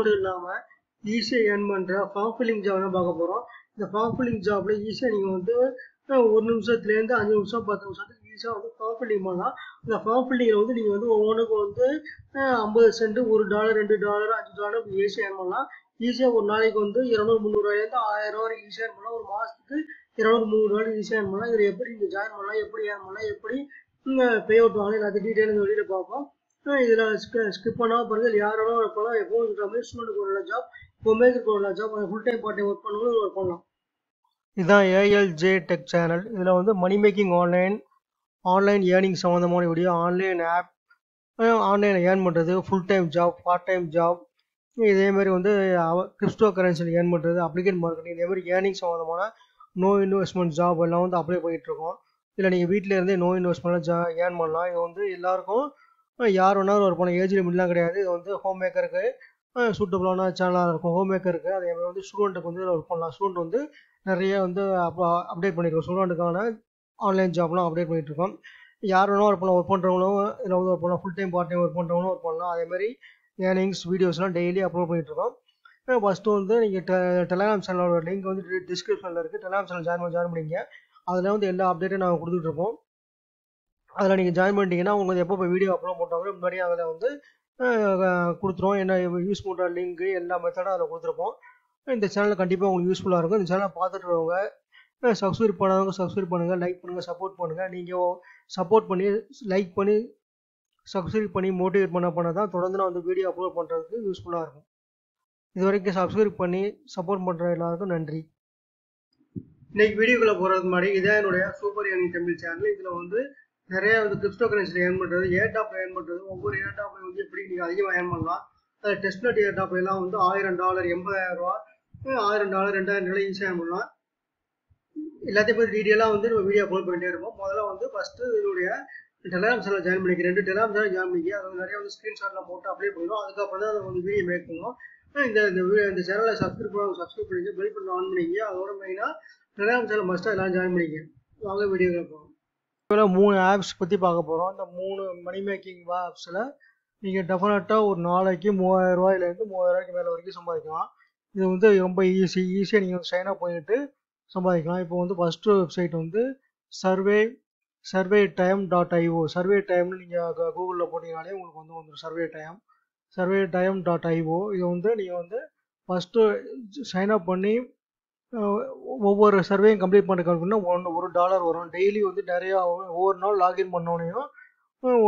மட்டும் இல்லாமல் ஈஸியாக ஏர்ன் பண்ணுற ஃபார்ம் ஃபில்லிங் ஜாப் தான் பார்க்க போகிறோம் இந்த ஃபார்ம் ஃபில்லிங் ஜாப்ல ஈஸியாக நீங்கள் வந்து ஒரு நிமிஷத்துலேருந்து அஞ்சு நிமிஷம் பத்து நிமிஷத்துக்கு ஈஸியாக வந்து ஃபார்ம் ஃபில்லிங் பண்ணலாம். இந்த ஃபார்ம் ஃபில்லிங்கில் வந்து நீங்கள் வந்து ஒவ்வொன்றுக்கு வந்து ஐம்பது சென்ட் ஒரு டாலர் ரெண்டு டாலர் அஞ்சு டாலர் ஈஸியாக ஏர்ன் பண்ணலாம். ஈஸியாக ஒரு நாளைக்கு வந்து இரநூறு முந்நூறுவாயிலேருந்து ஆயிரம் ரூபா வரைக்கும் ஈஸியாக ஏர்ன் பண்ணலாம். ஒரு மாதத்துக்கு இருநூறு முந்நூறு ரூபாய் ஈஸியாக ஏர்ன் பண்ணலாம். இதில் எப்படி நீங்கள் ஜாயின் பண்ணலாம் எப்படி ஏர்ன் பண்ணலாம் எப்படி பே அவுட் வாங்கலாம் எல்லாத்தையும் டீட்டெயில் வெளியில் பார்ப்போம். இதில் ஸ்கிப் பண்ணாமல் பாருங்கள் யார் வேணாலும் ஒர்க் பண்ணலாம் எப்போவும் மாதிரி ஸ்டூடெண்ட்டுக்கு ஒரு ஜாப் ஹோம்மேக்கருக்கு ஒரு job full time part time work பண்ணவங்களும் work பண்ணலாம். இதுதான் ஏஎல்ஜே டெக் சேனல் இதில் வந்து money making online online earning சம்மந்தமான வீடியோ ஆன்லைன் ஆப் ஆன்லைனில் ஏர்ன் பண்ணுறது full time job part time job இதேமாரி வந்து கிரிப்டோ கரன்சியில் ஏர்ன் பண்ணுறது அப்ளிகேட் மார்க்கெட்டிங் இதேமாதிரி ஏர்னிங் சம்மந்தமான நோ இன்வெஸ்ட்மெண்ட் ஜாப் எல்லாம் வந்து அப்ளை பண்ணிகிட்ருக்கோம் இதில் நீங்கள் வீட்டில் இருந்தே நோ இன்வெஸ்ட்மெண்ட்லாம் ஜா ஏர்ன் பண்ணலாம். இது வந்து எல்லாருக்கும் யார் வேணாலும் ஒர்க் போன ஏஜ் லிமிட்லாம் கிடையாது. இது வந்து ஹோம் மேக்கருக்கு சூட்டபுளான சேனலாக இருக்கும். ஹோம் மேக்கருக்கு அதே மாதிரி வந்து ஸ்டூடெண்ட்டுக்கு வந்து ஒர்க் பண்ணலாம் ஸ்டூடெண்ட் வந்து நிறைய வந்து அப்போ அப்டேட் பண்ணியிருக்கோம் ஸ்டூடெண்ட்டுக்கான ஆன்லைன் ஜாப்லாம் அப்டேட் பண்ணிட்டு இருக்கோம். யார் வேணாலும் ஒர்க் பண்ண ஒர்க் பண்ணுறவங்களும் இதில் வந்து ஒர்க் பண்ணலாம் full time part time work பண்ணுறவங்களும் ஒர்க் பண்ணலாம் அதே மாதிரி ஏர்னிங்ஸ் வீடியோஸ்லாம் டெய்லி அப்லோட் பண்ணிகிட்ருக்கோம் ஃபஸ்ட்டு வந்து நீங்கள் டெ டெலகிராம் சேனலோட லிங்க் வந்து டிஸ்கிரிப்ஷனில் இருக்குது டெலகிராம் சேனல் ஜாயின் ஜாயின் பண்ணிங்க அதில் வந்து எல்லா அப்டேட்டும் நாங்கள் கொடுத்துட்ருக்கோம் அதில் நீங்கள் ஜாயின் பண்ணிட்டீங்கன்னா உங்களுக்கு எப்போ போய் வீடியோ அப்லோட் பண்ணுறாங்களோ முன்னாடியே அதில் வந்து கொடுத்துருவோம். என்ன யூஸ் பண்ணுற லிங்க்கு எல்லா மெத்தடும் அதில் கொடுத்துருப்போம். இந்த சேனல் கண்டிப்பாக உங்களுக்கு யூஸ்ஃபுல்லாக இருக்கும். இந்த சேனலை பார்த்துட்டு சப்ஸ்கிரைப் பண்ணாதவங்க சப்ஸ்கிரைப் பண்ணுங்கள் லைக் பண்ணுங்கள் சப்போர்ட் பண்ணுங்கள் நீங்கள் சப்போர்ட் பண்ணி லைக் பண்ணி சப்ஸ்கிரைப் பண்ணி மோட்டிவேட் பண்ண பண்ண தான் தொடர்ந்து நான் வந்து வீடியோ அப்லோட் பண்ணுறதுக்கு யூஸ்ஃபுல்லாக இருக்கும். இது வரைக்கும் சப்ஸ்கிரைப் பண்ணி சப்போர்ட் பண்ணுற எல்லாருக்கும் நன்றி. இன்னைக்கு வீடியோக்குள்ளே போகிறதுக்கு முன்னாடி இதான் என்னுடைய சூப்பர் ஏர்னிங் தமிழ் சேனல் இதில் வந்து நிறைய வந்து கிரிப்டோ கரன்சியில் ஏர்ன் பண்ணுறது ஏர்டாப் ஏர்ன் பண்ணுறது ஒவ்வொரு ஏர்டாப் வந்து எப்படி நீங்கள் அதிகமாக ஏர்ன் பண்ணலாம்? அது டெஸ்ட்நெட் ஏர்டாப் எல்லாம் வந்து ஆயிரம் டாலர் எண்பதாயிரம் ரூபா ஆயிரம் டாலர் ரெண்டாயிரம் டாலர் ஈஸியாக ஏர்ன் பண்ணலாம். எல்லாத்தையும் பற்றி டீட்டெயிலாக வந்து நம்ம வீடியோ அப்லோட் பண்ணிட்டே இருப்போம். முதல்ல வந்து ஃபஸ்ட்டு இதனுடைய டெலாம் சேனல் ஜாயின் பண்ணிக்க ரெண்டு டெலாம் சேனல் ஜாயின் பண்ணிக்க அது நிறைய வந்து ஸ்க்ரீன்ஷாட்லாம் போட்டு அப்ளை பண்ணுவோம் அதுக்கப்புறம் தான் அதை வந்து வீடியோ மேக் பண்ணுவோம். இந்த இந்த வீடியோ இந்த சேனலை சப்ஸ்கிரைப் பண்ணுவாங்க சப்ஸ்கிரைப் பண்ணிக்க பெல் பண்ண ஆன் பண்ணிக்க அதோட மெயினாக டெலாம் சேனல் மஸ்ட்டாக எல்லாம் ஜாயின் பண்ணிக்க வாங்க வீடியோ கேட்போம் மூணு ஆப்ஸ் பற்றி பார்க்க போகிறோம் இந்த மூணு மணி மேக்கிங் ஆப்ஸில் நீங்கள் டெஃபினட்டாக ஒரு நாளைக்கு மூவாயிரம் ரூபாயிலேருந்து மூவாயிரம் ரூபாய்க்கு மேலே வரைக்கும் சம்பாதிக்கலாம். இது வந்து ரொம்ப ஈஸி ஈஸியாக நீங்கள் வந்து சைன் அப் பண்ணிட்டு சம்பாதிக்கலாம். இப்போ வந்து ஃபஸ்ட்டு வெப்சைட் வந்து survey survey time dot IO survey டைம்னு நீங்கள் கூகுளில் போட்டிங்கனாலே உங்களுக்கு வந்து வந்துடும் survey time survey time dot IO இது வந்து நீங்கள் வந்து ஃபஸ்ட்டு சைன் அப் பண்ணி ஒவ்வொரு சர்வேயும் கம்ப்ளீட் பண்ணுறதுக்கு அப்படின்னா ஒன்று ஒரு டாலர் வரும். டெய்லி வந்து நிறையா ஒவ்வொரு நாள் லாகின் பண்ணோடனையும்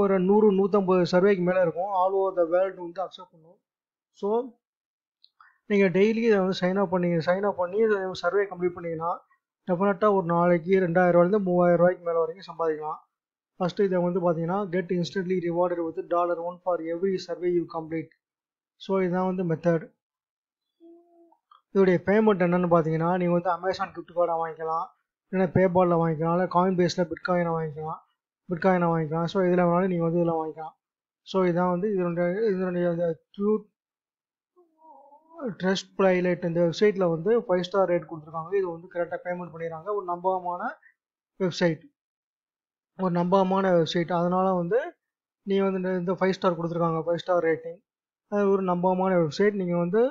ஒரு நூறு நூற்றம்பது சர்வேக்கு மேலே இருக்கும். ஆல் ஓவர் த வேர்ல்டு வந்து அக்செப்ட் பண்ணும். ஸோ நீங்கள் டெய்லி இதை வந்து சைன் அப் பண்ணி சைன் அப் பண்ணி சர்வே கம்ப்ளீட் பண்ணிங்கன்னா டெஃபினட்டாக ஒரு நாளைக்கு ரெண்டாயிரரூவாலேருந்து மூவாயிரம் ரூபாய்க்கு மேலே வரைக்கும் சம்பாதிக்கலாம். ஃபஸ்ட்டு இதை வந்து பார்த்தீங்கன்னா get instantly rewarded with dollar one for every survey you complete so இதுதான் வந்து மெத்தட் இதோடைய பேமெண்ட் என்னன்னு பார்த்தீங்கன்னா நீங்கள் வந்து அமேசான் கிஃப்ட் கார்டை வாங்கிக்கலாம். இல்லைன்னா பேபாலில் வாங்கிக்கலாம். இல்லை காயின் பேஸில் பிட்காயினை வாங்கிக்கலாம். பிட்காயினை வாங்கிக்கலாம். ஸோ இதில் வேணாலும் நீங்கள் வந்து இதில் வாங்கிக்கலாம். ஸோ இதான் வந்து இதனுடைய இதனுடைய ட்ரூ ட்ரஸ்ட் ப்ளைலைட் இந்த வெப்சைட்டில் வந்து ஃபைவ் ஸ்டார் ரேட் கொடுத்துருக்காங்க. இது வந்து கரெக்டாக பேமெண்ட் பண்ணிடுறாங்க. ஒரு நம்பகமான வெப்சைட் ஒரு நம்பகமான வெப்சைட் அதனால் வந்து நீங்கள் வந்து இந்த- இந்த ஃபைவ் ஸ்டார் கொடுத்துருக்காங்க. ஃபைவ் ஸ்டார் ரேட்டிங் அது ஒரு நம்பகமான வெப்சைட் நீங்கள் வந்து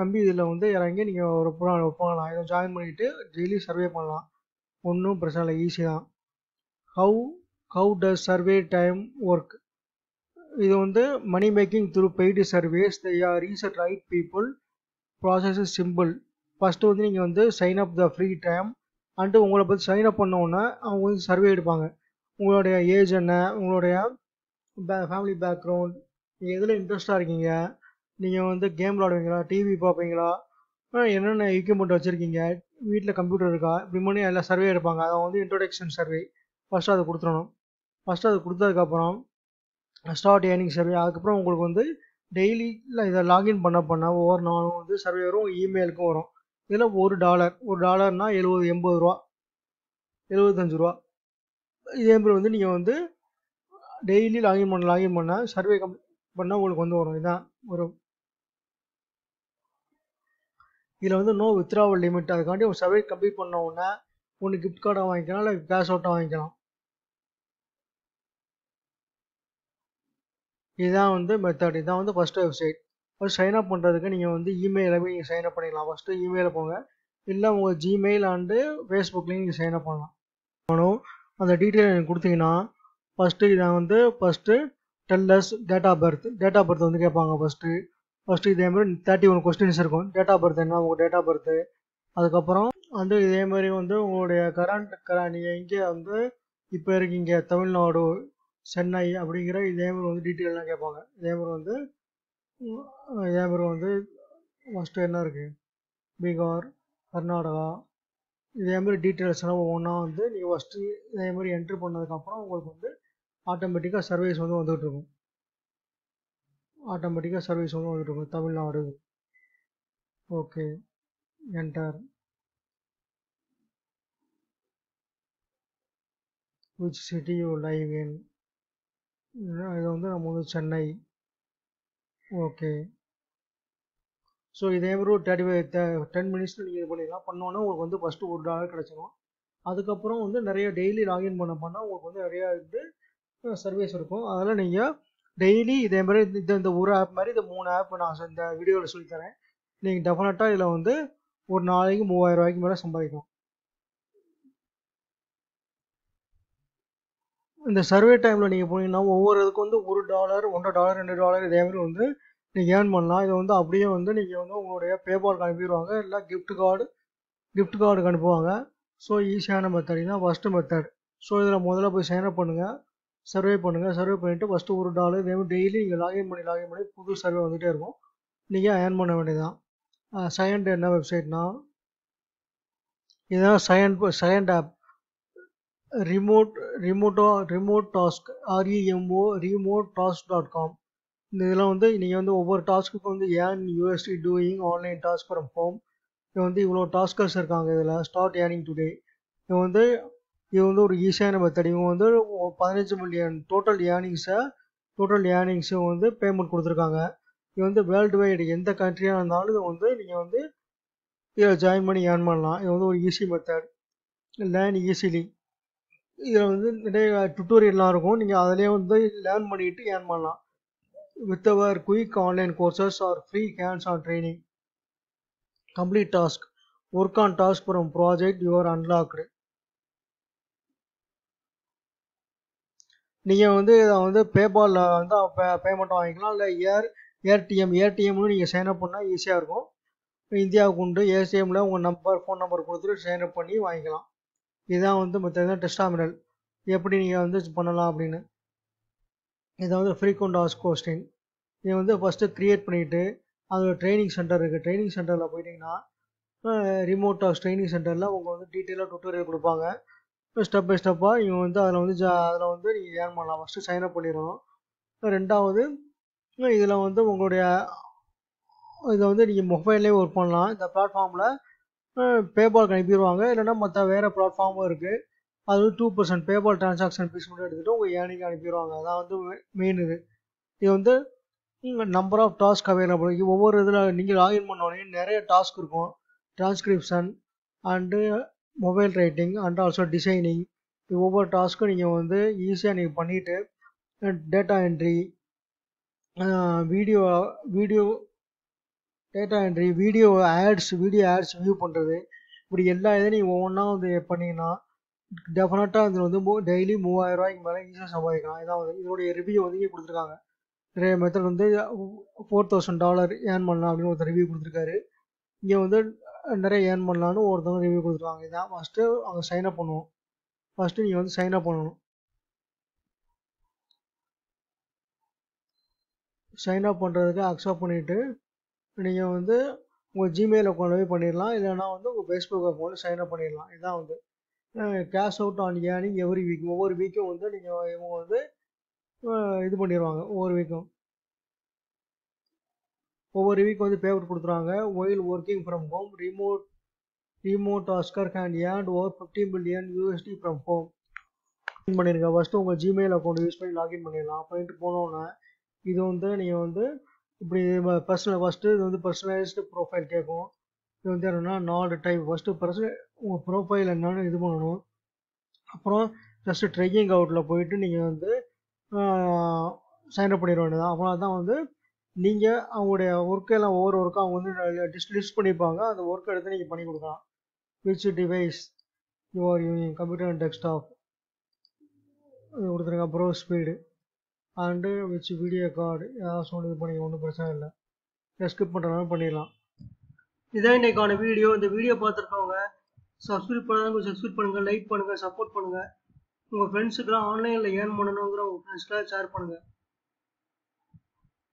நம்பி இதில் வந்து இறங்கி நீங்கள் ஒரு ப்ரோ- பண்ணலாம் இதை ஜாயின் பண்ணிவிட்டு டெய்லி சர்வே பண்ணலாம். ஒன்றும் பிரச்சனை இல்லை ஈஸி தான். How how does survey time work இது வந்து money making through paid surveys they are reset right people process is simple first வந்து நீங்கள் வந்து sign up the free time and உங்களை பற்றி சைன் அப் பண்ணோன்னே அவங்க வந்து சர்வே எடுப்பாங்க. உங்களுடைய ஏஜ் என்ன? உங்களுடைய பே ஃபேமிலி பேக்ரவுண்ட் நீங்கள் எதில் இன்ட்ரெஸ்ட்டாக இருக்கீங்க? நீங்கள் வந்து கேம் விளாடுவீங்களா டிவி பார்ப்பீங்களா? என்னென்ன எக்யூப்மெண்ட் வச்சுருக்கீங்க? வீட்டில் கம்ப்யூட்டர் இருக்கா? இப்படி பண்ணி எல்லாம் சர்வே எடுப்பாங்க. அதை வந்து இன்ட்ரோடக்ஷன் சர்வே ஃபஸ்ட்டு அதை கொடுத்துடணும். ஃபஸ்ட்டு அதை கொடுத்ததுக்கப்புறம் ஸ்டார்ட் ஏர்னிங் சர்வே அதுக்கப்புறம் உங்களுக்கு வந்து டெய்லியில் இதை லாகின் பண்ண பண்ண ஒவ்வொரு நாளும் வந்து சர்வே வரும் இமெயிலுக்கும் வரும். இதில் ஒரு டாலர் ஒரு டாலர்னால் எழுபது எண்பது ரூபா. எழுபத்தஞ்சு ரூபா. இதே மாதிரி வந்து நீங்கள் வந்து டெய்லி லாகின் பண்ண லாகின் பண்ண சர்வே கம் பண்ணால் உங்களுக்கு வந்து வரும். இதுதான் வரும் இதில் வந்து நோ வித்ராவல் லிமிட் அதுக்காண்டி ஒரு சர்வே கம்ப்ளீட் பண்ண உடனே ஒன்று கிஃப்ட் கார்டாக வாங்கிக்கலாம் இல்லை கேஷ் அவுட்டாக வாங்கிக்கலாம். இதுதான் வந்து மெத்தட் இதான் வந்து first website first sign up பண்ணுறதுக்கு நீங்கள் வந்து இமெயிலில் போய் நீங்கள் சைன் அப் பண்ணிக்கலாம். ஃபஸ்ட்டு இமெயிலில் போங்க. இல்லை உங்கள் ஜிமெயில் அண்டு ஃபேஸ்புக்லேயும் நீங்கள் சைன் அப் பண்ணலாம். பண்ணணும் அந்த டீட்டெயில் எனக்கு கொடுத்தீங்கன்னா ஃபஸ்ட்டு இதை வந்து first tell us date of birth date of birth வந்து கேட்பாங்க ஃபஸ்ட்டு ஃபஸ்ட்டு இதே மாதிரி தேர்ட்டி ஒன் கொஸ்டின்ஸ் இருக்கும். டேட் ஆஃப் பர்த் என்ன? உங்கள் டேட் ஆஃப் பர்த்து அதுக்கப்புறம் வந்து இதே மாதிரி வந்து உங்களுடைய கரண்ட் கர நீங்கள் எங்கே வந்து இப்போ இருக்கீங்க. தமிழ்நாடு சென்னை அப்படிங்கிற இதே மாதிரி வந்து டீட்டெயிலாம் கேட்பாங்க. இதே மாதிரி வந்து இதே மாதிரி வந்து ஃபஸ்ட்டு என்ன இருக்குது பீகார் கர்நாடகா. இதே மாதிரி டீட்டெயில்ஸ் எல்லாம் ஒவ்வொன்றா வந்து நீங்கள் ஃபஸ்ட்டு இதே மாதிரி என்ட்ரி பண்ணதுக்கப்புறம் உங்களுக்கு வந்து ஆட்டோமேட்டிக்காக சர்வீஸ் வந்து வந்துகிட்ருக்கும் ஆட்டோமேட்டிக்காக சர்வீஸ் ஒன்று வந்துட்டு Tamil Nadu. Okay enter which city you live in இது வந்து நம்ம வந்து சென்னை. ஓகே ஸோ இதே மாதிரி ஒரு தேர்ட்டி ஃபைவ் டென் மினிட்ஸில் நீங்கள் இது பண்ணிடலாம். பண்ணோன்னா உங்களுக்கு வந்து ஃபஸ்ட்டு ஒரு டாலர் கிடச்சிடும் அதுக்கப்புறம் வந்து நிறைய டெய்லி லாகின் பண்ண பண்ணால் உங்களுக்கு வந்து நிறையா வந்து சர்வீஸ் இருக்கும். அதில் நீங்கள் டெய்லி இதே மாதிரி இந்த இந்த ஒரு ஆப் மாதிரி இந்த மூணு ஆப் நான் இந்த வீடியோவில் சொல்லித்தரேன் நீங்கள் டெஃபினட்டாக இதில் வந்து ஒரு நாளைக்கு மூவாயிரம் ரூபாய்க்கு மேலே சம்பாதிக்கும் இந்த சர்வே டைமில் நீங்கள் போனீங்கன்னா ஒவ்வொரு இதுக்கு வந்து ஒரு டாலர் ஒன்றரை டாலர் ரெண்டு டாலர் இதே மாதிரி வந்து நீங்கள் ஏர்ன் பண்ணலாம். இதை வந்து அப்படியே வந்து நீங்கள் வந்து உங்களுடைய பேபால் அனுப்பிடுவாங்க. இல்லை கிஃப்ட் கார்டு கிஃப்ட் கார்டுக்கு அனுப்புவாங்க. ஸோ ஈஸியான மெத்தட் தான் ஃபஸ்ட்டு மெத்தட் ஸோ இதில் முதல்ல போய் சைன் அப் பண்ணுங்கள் சர்வே பண்ணுங்கள் சர்வே பண்ணிவிட்டு ஃபஸ்ட்டு ஒரு டாலர் இதே டெய்லி நீங்கள் லாகின் பண்ணி லாகின் பண்ணி புது சர்வே வந்துகிட்டே இருக்கும். நீங்கள் ஏர்ன் பண்ண வேண்டியதான் செகண்ட் என்ன வெப்சைட்னா இதுதான் செகண்ட் சயன்ட் app remote ரிமோட்டோ remote task REMO remote task dot com இந்த இதெல்லாம் வந்து நீங்கள் வந்து ஒவ்வொரு டாஸ்க்குக்கும் வந்து earn USD doing online task from home இது வந்து இவ்வளோ டாஸ்கர்ஸ் இருக்காங்க இதில். ஸ்டார்ட் ஏர்னிங் டுடே இது வந்து இது வந்து ஒரு ஈஸியான மெத்தட் இவங்க வந்து பதினஞ்சு மில்லியன் டோட்டல் ஏர்னிங்ஸை டோட்டல் ஏர்னிங்ஸும் வந்து பேமெண்ட் கொடுத்துருக்காங்க. இது வந்து வேர்ல்டு வைடு எந்த கண்ட்ரியாக இருந்தாலும் இது வந்து நீங்கள் வந்து இதில் ஜாயின் பண்ணி ஏர்ன் பண்ணலாம். இது வந்து ஒரு ஈஸி மெத்தட் லேர்ன் ஈஸிலி இதில் வந்து நிறைய டுட்டோரியல்லாம் இருக்கும். நீங்கள் அதிலே வந்து லேர்ன் பண்ணிட்டு ஏர்ன் பண்ணலாம். With our quick online courses or free hands on training complete task work on task from project your unlocked நீங்கள் வந்து இதை வந்து பேபாலில் வந்து பே பேமெண்ட் வாங்கிக்கலாம். இல்லை ஏர் ஏர்டிஎம் ஏர்டிஎம்னு நீங்கள் சைன் அப் பண்ணால் ஈஸியாக இருக்கும். இந்தியாவுக்கு உண்டு. ஏடிஎம்மில் உங்கள் நம்பர் ஃபோன் நம்பர் கொடுத்துட்டு சைன் அப் பண்ணி வாங்கிக்கலாம். இதுதான் வந்து மற்ற டெஸ்டாமினல் எப்படி நீங்கள் வந்து பண்ணலாம் அப்படின்னு. இதை வந்து ஃப்ரீக்வெண்ட் ஆஸ் கோஸ்டிங் இது வந்து ஃபஸ்ட்டு க்ரியேட் பண்ணிவிட்டு அதில் ட்ரைனிங் சென்டர் இருக்குது ட்ரைனிங் சென்டரில் போயிட்டீங்கன்னா ரிமோட் ஆஃப் ட்ரைனிங் சென்டரில் உங்கள் வந்து டீட்டெயிலாக டுட்டோரியல் கொடுப்பாங்க. ஸ்டெப் பை ஸ்டெப்பாக இவங்க வந்து அதில் வந்து ஜா அதில் வந்து நீங்கள் ஏர்ன் பண்ணலாம். ஃபஸ்ட்டு சைன் அப் பண்ணிடணும். ரெண்டாவது இதில் வந்து உங்களுடைய இதை வந்து நீங்கள் மொபைல்லே ஒர்க் பண்ணலாம். இந்த பிளாட்ஃபார்மில் பேபால் அனுப்பிடுவாங்க. இல்லைன்னா மற்ற வேறு பிளாட்ஃபார்மும் இருக்குது அது two percent PayPal transaction fees மட்டும் எடுத்துகிட்டு உங்கள் ஏர்னிங் அனுப்பிடுவாங்க. அதான் வந்து மெயின் இது. இது வந்து நம்பர் ஆஃப் டாஸ்க் அவைலபிள் ஒவ்வொரு இதில் நீங்கள் லாகின் பண்ணோடனே நிறைய டாஸ்க் இருக்கும். Transcription and mobile writing and also designing இது ஒவ்வொரு டாஸ்க்கும் நீங்கள் வந்து ஈஸியாக நீங்கள் பண்ணிவிட்டு data entry video video data entry video ads video ads view பண்ணுறது இப்படி எல்லா இதையும் நீங்கள் ஒவ்வொன்றா வந்து பண்ணிங்கன்னா டெஃபினட்டாக இதில் வந்து டெய்லி மூவாயிரம் ரூபாய்க்கு மேலே ஈஸியாக சம்பாதிக்கலாம். இதான் வந்து இதோடைய ரிவ்யூ வந்து இங்கே கொடுத்துருக்காங்க. நிறைய மெத்தட் வந்து ஃபோர் தௌசண்ட் டாலர் ஏர்ன் பண்ணலாம் அப்படின்னு ஒருத்தர் ரிவ்யூ கொடுத்துருக்காரு. இங்கே வந்து நிறைய ஏர்ன் பண்ணலான்னு ஒருத்தவங்க ரிவ்யூ கொடுத்துருவாங்க. இதான் ஃபஸ்ட்டு அவங்க சைன் அப் பண்ணுவோம். ஃபஸ்ட்டு நீங்கள் வந்து சைன் அப் பண்ணணும். சைன் அப் பண்ணுறதுக்கு அக்செப்ட் பண்ணிவிட்டு நீங்கள் வந்து உங்கள் ஜிமெயில் போய் பண்ணிடலாம். இல்லைனா வந்து உங்கள் ஃபேஸ்புக் அக்கௌண்ட் சைன் அப் பண்ணிடலாம். இதுதான் வந்து. Cash out on earning every week ஒவ்வொரு வீக்கும் வந்து நீங்கள் இவங்க வந்து இது பண்ணிடுவாங்க. ஒவ்வொரு வீக்கும் ஒவ்வொரு வீக் வந்து பேப்பர் கொடுத்துருவாங்க. While working from home remote remote askers can and over fifty million USD from home பண்ணிடுங்க ஃபஸ்ட்டு உங்கள் ஜிமெயில் அக்கௌண்ட் யூஸ் பண்ணி லாகின் பண்ணிடலாம். பண்ணிட்டு போனோன்னே இது வந்து நீங்கள் வந்து இப்படி பர்சனல் ஃபஸ்ட்டு இது வந்து பர்சனலைஸ்டு ப்ரொஃபைல் கேட்கும். இது வந்து என்னென்னா நாலு டைப் ஃபஸ்ட்டு பர்சனல் உங்கள் ப்ரொஃபைல் என்னன்னு இது பண்ணணும். அப்புறம் ஜஸ்ட்டு ட்ரெக்கிங் அவுட்டில் போயிட்டு நீங்கள் வந்து சைன் அப் பண்ணிட வேண்டியதான் அப்புறம் தான் வந்து நீங்கள் அவங்களுடைய ஒர்க்கெல்லாம் ஒவ்வொரு ஒர்க்கும் அவங்க வந்து லிஸ்ட் லிஸ்ட் பண்ணியிருப்பாங்க அந்த ஒர்க் எடுத்து நீங்கள் பண்ணி கொடுக்கலாம். விச் டிவைஸ் யுவர் யூனிங் கம்ப்யூட்டர் அண்ட் டெஸ்க்டாப் கொடுத்துருங்க pro speed and which video card ஏதாவது ஒன்று இது பண்ணி ஒன்றும் பிரச்சனை இல்லை. ஸ்கிப் பண்ணுறதுனால பண்ணிடலாம். இதான் இன்றைக்கான வீடியோ இந்த வீடியோ பார்த்துருக்கவங்க சப்ஸ்கிரைப் பண்ணாதவங்க சப்ஸ்கிரைப் பண்ணுங்கள் லைக் பண்ணுங்கள் சப்போர்ட் பண்ணுங்கள் உங்கள் ஃப்ரெண்ட்ஸுக்கெல்லாம் ஆன்லைனில் ஏர்ன் பண்ணணுங்கிற உங்கள் ஃப்ரெண்ட்ஸ்க்கெல்லாம் ஷேர் பண்ணுங்கள்